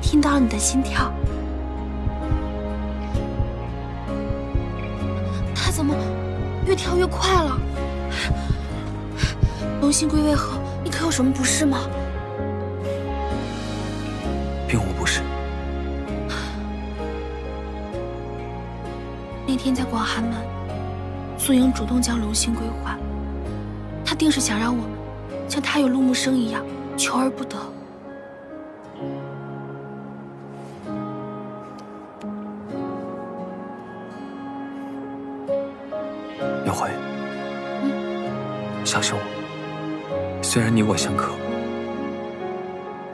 听到了你的心跳。他怎么越跳越快了？龙心归位后，你可有什么不适吗？并无不适。那天在广寒门，素英主动将龙心归还，她定是想让我们像她与陆木生一样求而不得。耀辉，相信我，虽然你我相克，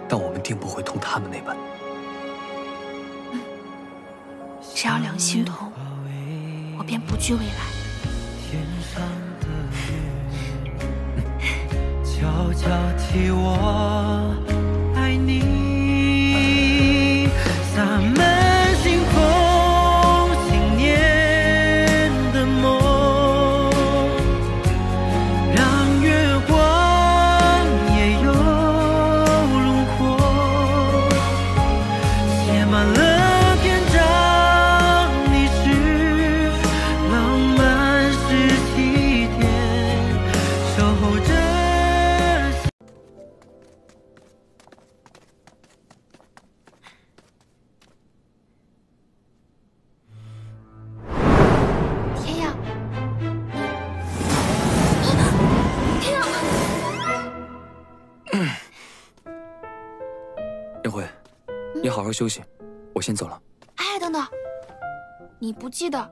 但我们定不会同他们那般。只要两心同，我便不惧未来。悄悄替我爱你。好好休息，我先走了。哎，等等，你不记得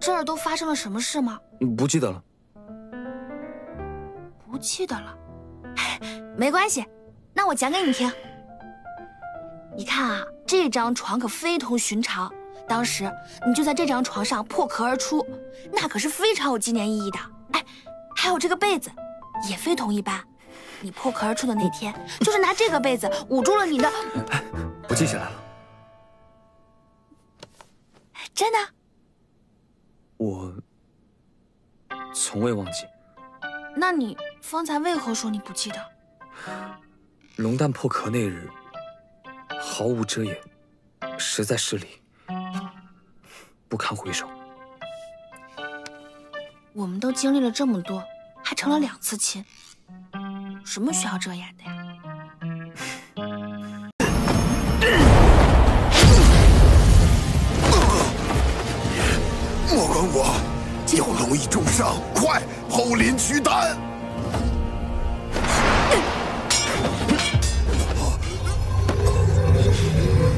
这儿都发生了什么事吗？不记得了。不记得了，没关系，那我讲给你听。你看啊，这张床可非同寻常，当时你就在这张床上破壳而出，那可是非常有纪念意义的。哎，还有这个被子，也非同一般。你破壳而出的那天，就是拿这个被子捂住了你的。我记下来了，真的。我从未忘记。那你方才为何说你不记得？龙蛋破壳那日，毫无遮掩，实在失礼，不堪回首。我们都经历了这么多，还成了两次亲，什么需要遮掩的呀？莫管我，有龙已重伤，快后林取丹！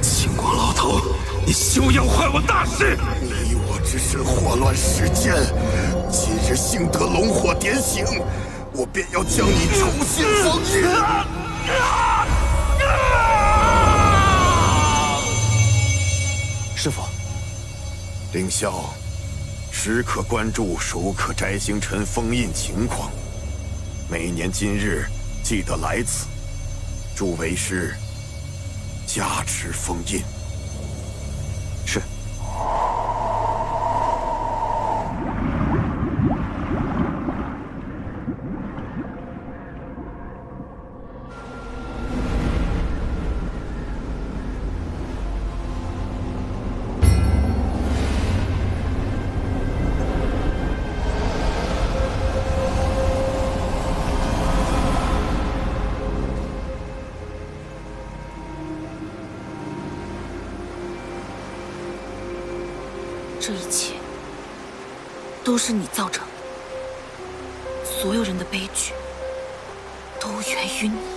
青光老头，你休要坏我大事！你我之身祸乱世间，今日幸得龙火点醒，我便要将你重新封印。师傅，凌霄，时刻关注蜀客摘星辰封印情况。每年今日记得来此，助为师加持封印。这一切都是你造成的，所有人的悲剧都源于你。